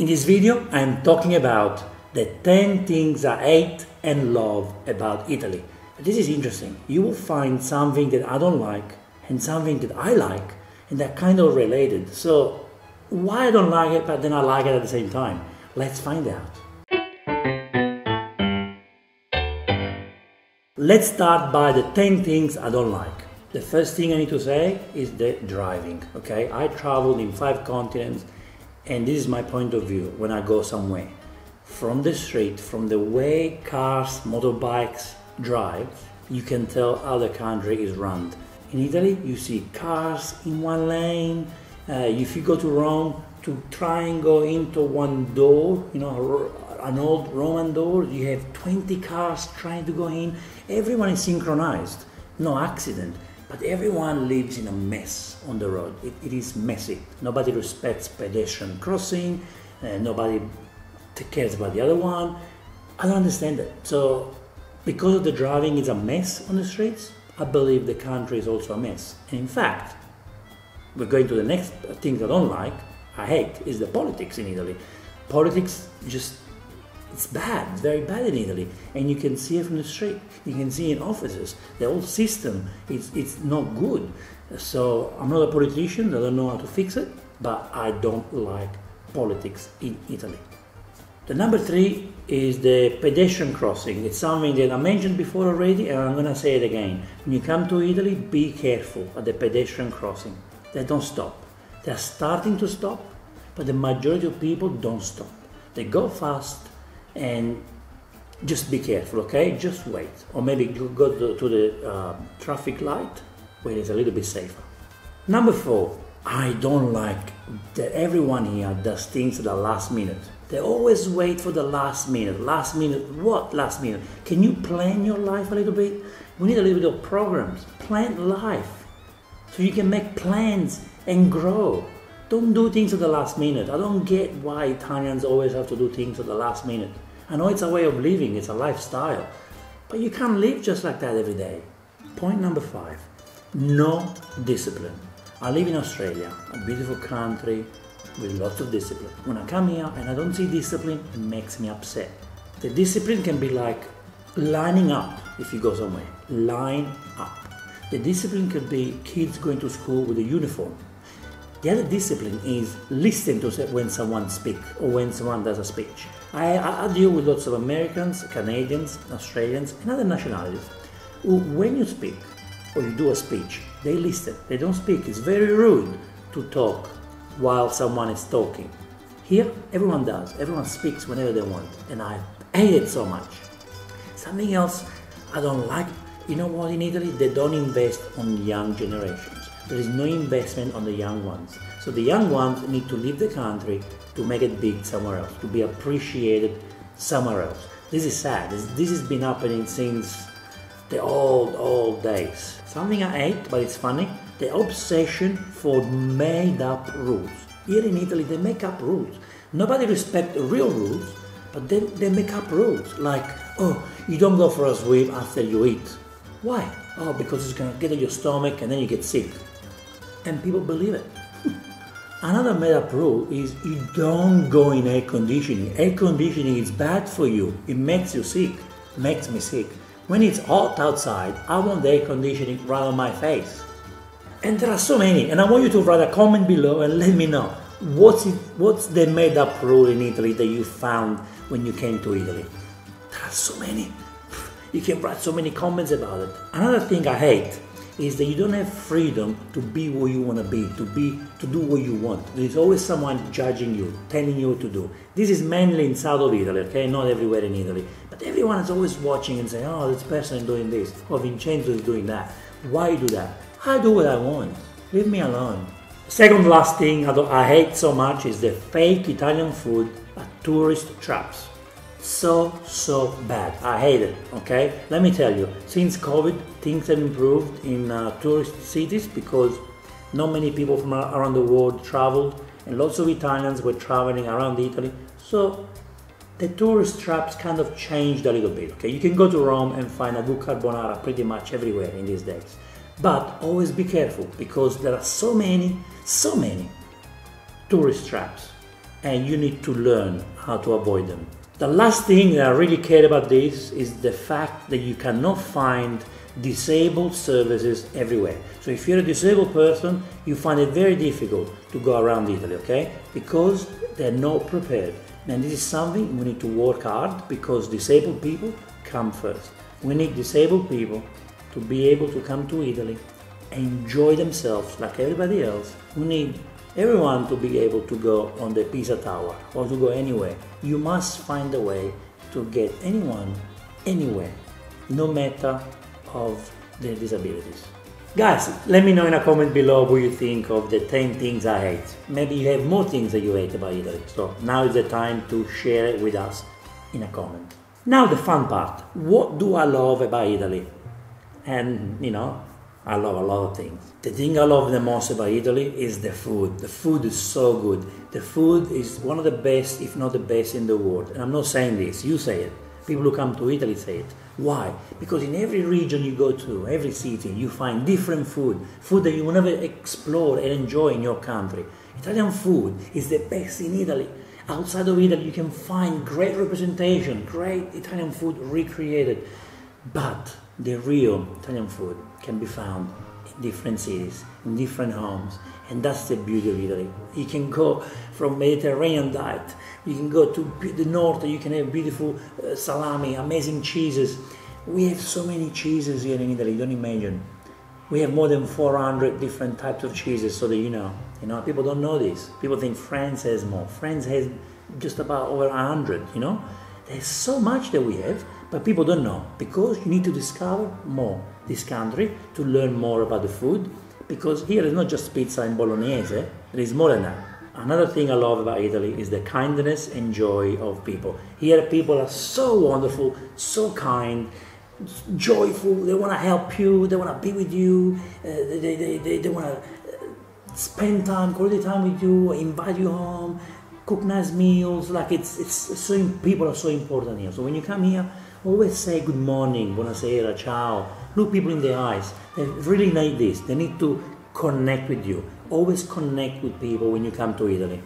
In this video, I'm talking about the 10 things I hate and love about Italy. This is interesting. You will find something that I don't like and something that I like, and they're kind of related. So, why I don't like it, but then I like it at the same time? Let's find out. Let's start by the 10 things I don't like. The first thing I need to say is the driving. Okay, I traveled in five continents and this is my point of view when I go somewhere. From the street, from the way cars, motorbikes drive, you can tell how the country is run. In Italy, you see cars in one lane. Uh, if you go to Rome, to try and go into one door, you know, an old Roman door, you have 20 cars trying to go in. Everyone is synchronized, no accident. But everyone lives in a mess on the road. it, it is messy. Nobody respects pedestrian crossing. Uh, nobody cares about the other one. I don't understand it. So, because of the driving is a mess on the streets, I believe the country is also a mess. And in fact, we're going to the next thing I don't like, I hate, is the politics in Italy. Politics just it's bad, very bad in Italy, and you can see it from the street. You can see in offices. The whole system is it's not good. So I'm not a politician. I don't know how to fix it, but I don't like politics in Italy. The number three is the pedestrian crossing. It's something that I mentioned before already, and I'm gonna say it again. When you come to Italy, be careful at the pedestrian crossing. They don't stop. They're starting to stop, but the majority of people don't stop. They go fast and just be careful, okay? Just wait, or maybe go to, to the uh, traffic light where it's a little bit safer. Number four, I don't like that everyone here does things at the last minute. They always wait for the last minute. Last minute, what last minute? Can you plan your life a little bit? We need a little bit of programs. Plan life so you can make plans and grow. Don't do things at the last minute. I don't get why Italians always have to do things at the last minute. I know it's a way of living, it's a lifestyle, but you can't live just like that every day. Point number five no discipline. I live in Australia, a beautiful country with lots of discipline. When I come here and I don't see discipline, it makes me upset. The discipline can be like lining up if you go somewhere. Line up. The discipline could be kids going to school with a uniform the other discipline is listening to when someone speaks or when someone does a speech. I, I, deal with lots of Americans, Canadians, Australians, and other nationalities who, when you speak or you do a speech, they listen. They don't speak. It's very rude to talk while someone is talking. Here, everyone does. Everyone speaks whenever they want, and I hate it so much. Something else I don't like. You know what? In Italy, they don't invest on young generations there is no investment on the young ones. So the young ones need to leave the country to make it big somewhere else, to be appreciated somewhere else. This is sad. This, this has been happening since the old, old days. Something I hate, but it's funny, the obsession for made up rules. Here in Italy, they make up rules. Nobody respects real rules, but then they make up rules like, oh, you don't go for a swim after you eat. Why? Oh, because it's gonna get in your stomach and then you get sick and people believe it. Another up rule is you don't go in air conditioning. Air conditioning is bad for you. It makes you sick. Makes me sick. When it's hot outside, I want the air conditioning right on my face. And there are so many, and I want you to write a comment below and let me know what's it, what's the made up rule in Italy that you found when you came to Italy. There are so many. You can write so many comments about it. Another thing I hate is that you don't have freedom to be what you want to be, to be to do what you want. There's always someone judging you, telling you what to do. This is mainly in south of Italy, okay, not everywhere in Italy. But everyone is always watching and saying, "Oh, this person is doing this, or Vincenzo is doing that." Why do that? I do what I want. Leave me alone. Second last thing I, I hate so much is the fake Italian food at tourist traps so so bad. I hate it okay? Let me tell you since covid things have improved in uh, tourist cities because not many people from around the world traveled and lots of italians were traveling around italy. So the tourist traps kind of changed a little bit okay? You can go to rome and find a good carbonara pretty much everywhere in these days. But always be careful because there are so many so many tourist traps and you need to learn how to avoid them. The last thing that I really care about this is the fact that you cannot find disabled services everywhere. So if you're a disabled person, you find it very difficult to go around Italy, okay? Because they're not prepared. And this is something we need to work hard because disabled people come first. We need disabled people to be able to come to Italy, and enjoy themselves like everybody else. We need everyone to be able to go on the Pisa Tower or to go anywhere. You must find a way to get anyone anywhere, no matter of their disabilities. Guys, let me know in a comment below what you think of the 10 things I hate. Maybe you have more things that you hate about Italy. So now is the time to share it with us in a comment. Now the fun part. What do I love about Italy? And, you know, I love a lot of things. The thing I love the most about Italy is the food. The food is so good. The food is one of the best, if not the best in the world. And I'm not saying this, you say it. People who come to Italy say it. Why? Because in every region you go to, every city, you find different food, food that you will never explore and enjoy in your country. Italian food is the best in Italy. Outside of Italy, you can find great representation, great Italian food recreated. But the real Italian food can be found in different cities, in different homes, and that's the beauty of Italy. You can go from Mediterranean diet, you can go to the north, you can have beautiful uh, salami, amazing cheeses. We have so many cheeses here in Italy, don't imagine. We have more than 400 different types of cheeses, so that you know. You know, people don't know this. People think France has more. France has just about over 100, you know. There's so much that we have, but people don't know because you need to discover more this country to learn more about the food. Because here is not just pizza and bolognese, there is more than that. Another thing I love about Italy is the kindness and joy of people. Here, people are so wonderful, so kind, joyful. They want to help you, they want to be with you, uh, they, they, they, they want to spend time, quality time with you, invite you home, cook nice meals. Like it's, it's so people are so important here. So when you come here, Always say good morning, buonasera, ciao. Look people in the eyes. They really need this. They need to connect with you. Always connect with people when you come to Italy.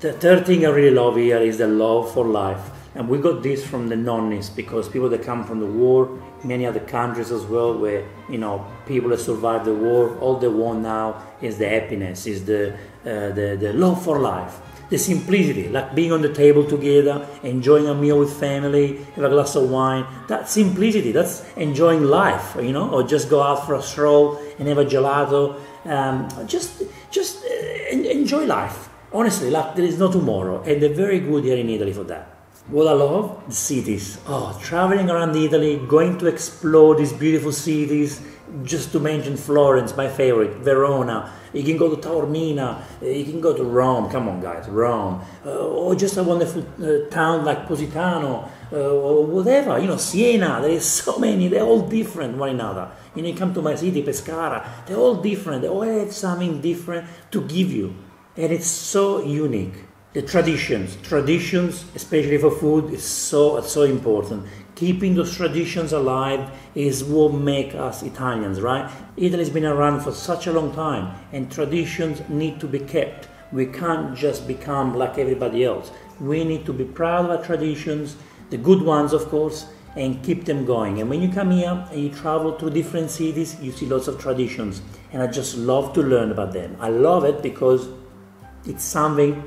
The third thing I really love here is the love for life. And we got this from the nonnies because people that come from the war, many other countries as well, where you know people that survived the war, all they want now is the happiness, is the uh, the, the love for life the simplicity, like being on the table together, enjoying a meal with family, have a glass of wine. That simplicity, that's enjoying life, you know, or just go out for a stroll and have a gelato. Um, just, just uh, enjoy life. Honestly, like there is no tomorrow, and they're very good here in Italy for that. What I love, the cities. Oh, traveling around Italy, going to explore these beautiful cities. Just to mention Florence, my favorite, Verona, you can go to Taormina, uh, you can go to Rome, come on guys, Rome, uh, or just a wonderful uh, town like Positano, uh, or whatever, you know, Siena, there is so many, they're all different one another. You know, you come to my city, Pescara, they're all different, they all have something different to give you, and it's so unique. The traditions, traditions, especially for food, is so so important keeping those traditions alive is what makes us Italians, right? Italy's been around for such a long time, and traditions need to be kept. We can't just become like everybody else. We need to be proud of our traditions, the good ones, of course, and keep them going. And when you come here and you travel to different cities, you see lots of traditions, and I just love to learn about them. I love it because it's something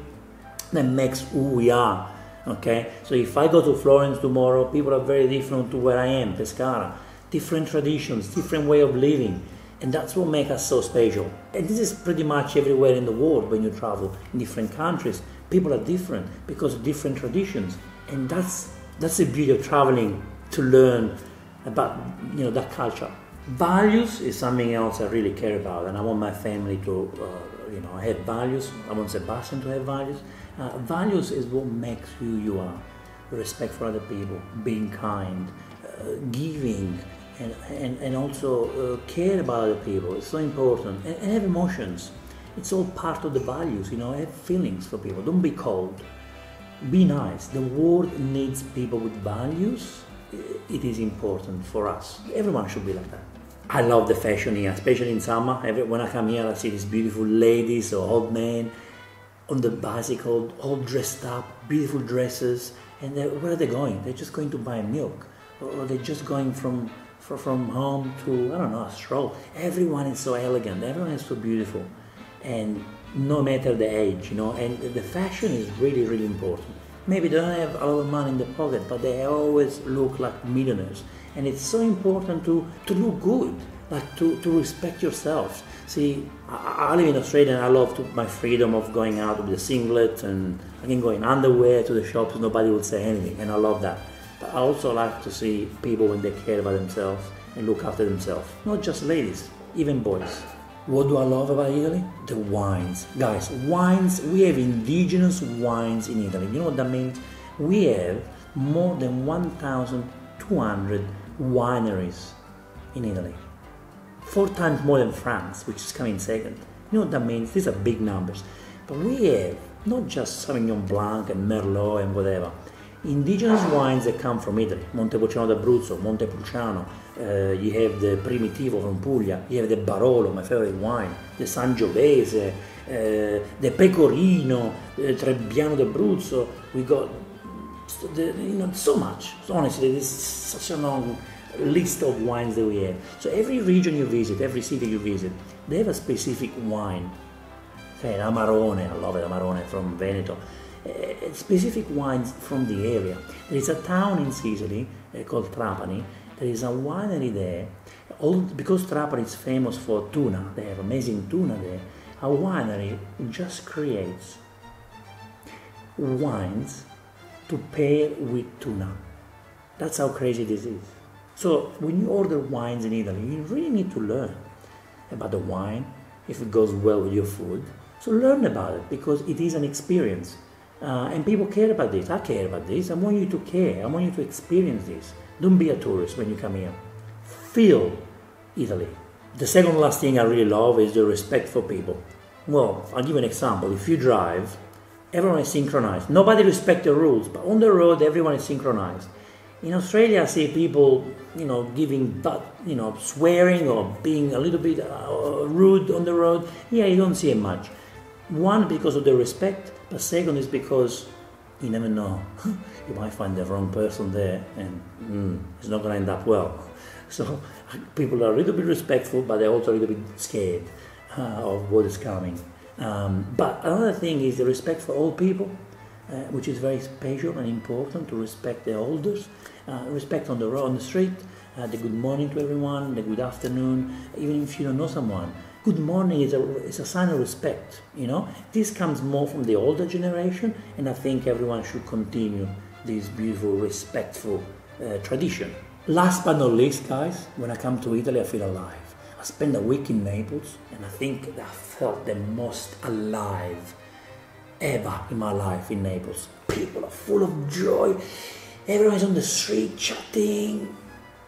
that makes who we are Okay, so if I go to Florence tomorrow, people are very different to where I am, Pescara. Different traditions, different way of living, and that's what makes us so special. And this is pretty much everywhere in the world when you travel in different countries. People are different because of different traditions, and that's that's the beauty of traveling to learn about you know that culture. Values is something else I really care about, and I want my family to uh, you know I have values. I want Sebastian to have values uh, values is what makes who you are. Respect for other people, being kind, uh, giving, and, and, and also uh, care about other people. It's so important. And, and have emotions. It's all part of the values, you know, have feelings for people. Don't be cold. Be nice. The world needs people with values. It is important for us. Everyone should be like that. I love the fashion here, especially in summer. Every, when I come here, I see these beautiful ladies or old men on the bicycle, all dressed up, beautiful dresses, and where are they going? They're just going to buy milk, or they're just going from from home to I don't know a stroll. Everyone is so elegant. Everyone is so beautiful, and no matter the age, you know. And the fashion is really really important. Maybe they don't have a lot of money in the pocket, but they always look like millionaires. And it's so important to to look good, like to to respect yourself. See, I, I live in Australia and I love to, my freedom of going out with a singlet and I can go in underwear to the shops, nobody will say anything, and I love that. But I also like to see people when they care about themselves and look after themselves. Not just ladies, even boys. What do I love about Italy? The wines. Guys, wines, we have indigenous wines in Italy. You know what that means? We have more than 1,200 wineries in Italy four times more than France, which is coming second. You know what that means? These are big numbers. But we have not just Sauvignon Blanc and Merlot and whatever. Indigenous wines that come from Italy, Montepulciano d'Abruzzo, Montepulciano, uh, you have the Primitivo from Puglia, you have the Barolo, my favorite wine, the Sangiovese, uh, the Pecorino, the Trebbiano d'Abruzzo. We got the, you know so much. So honestly, this is such a long list of wines that we have. So every region you visit, every city you visit, they have a specific wine. Say Amarone, I love it, Amarone from Veneto. Uh, specific wines from the area. There is a town in Sicily uh, called Trapani. There is a winery there. All, because Trapani is famous for tuna, they have amazing tuna there. A winery just creates wines to pair with tuna. That's how crazy this is. So when you order wines in Italy, you really need to learn about the wine, if it goes well with your food. So learn about it because it is an experience. Uh, and people care about this. I care about this. I want you to care. I want you to experience this. Don't be a tourist when you come here. Feel Italy. The second last thing I really love is the respect for people. Well, I'll give an example. If you drive, everyone is synchronized. Nobody respects the rules, but on the road, everyone is synchronized. In Australia, I see people, you know, giving, you know, swearing or being a little bit uh, rude on the road. Yeah, you don't see it much. One, because of the respect, but second is because you never know. you might find the wrong person there and mm, it's not going to end up well. So people are a little bit respectful, but they're also a little bit scared uh, of what is coming. Um, but another thing is the respect for all people uh, which is very special and important to respect the elders, uh, respect on the road, on the street, uh, the good morning to everyone, the good afternoon, even if you don't know someone. Good morning is a, is a sign of respect, you know. This comes more from the older generation, and I think everyone should continue this beautiful, respectful uh, tradition. Last but not least, guys, when I come to Italy, I feel alive. I spent a week in Naples, and I think I felt the most alive ever in my life in Naples. People are full of joy. Everyone's on the street chatting,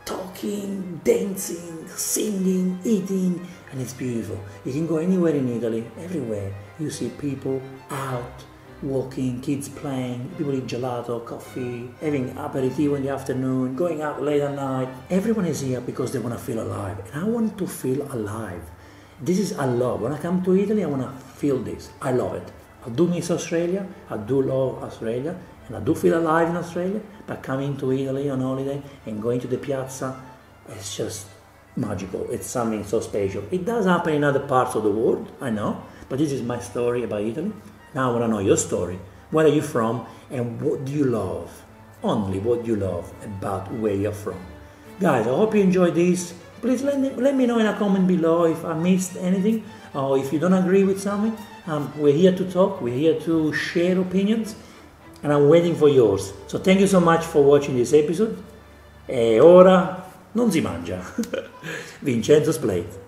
talking, dancing, singing, eating, and it's beautiful. You can go anywhere in Italy, everywhere. You see people out, walking, kids playing, people eat gelato, coffee, having aperitivo in the afternoon, going out late at night. Everyone is here because they want to feel alive. And I want to feel alive. This is I love. When I come to Italy, I want to feel this. I love it. I do miss Australia, I do love Australia, and I do feel alive in Australia, but coming to Italy on holiday and going to the piazza, it's just magical. It's something so special. It does happen in other parts of the world, I know, but this is my story about Italy. Now I want to know your story. Where are you from and what do you love? Only what you love about where you're from. Guys, I hope you enjoyed this. Please let me, let me know in a comment below if I missed anything or if you don't agree with something. Um, we're here to talk, we're here to share opinions, and I'm waiting for yours. So thank you so much for watching this episode. E ora non si mangia. Vincenzo's Plate.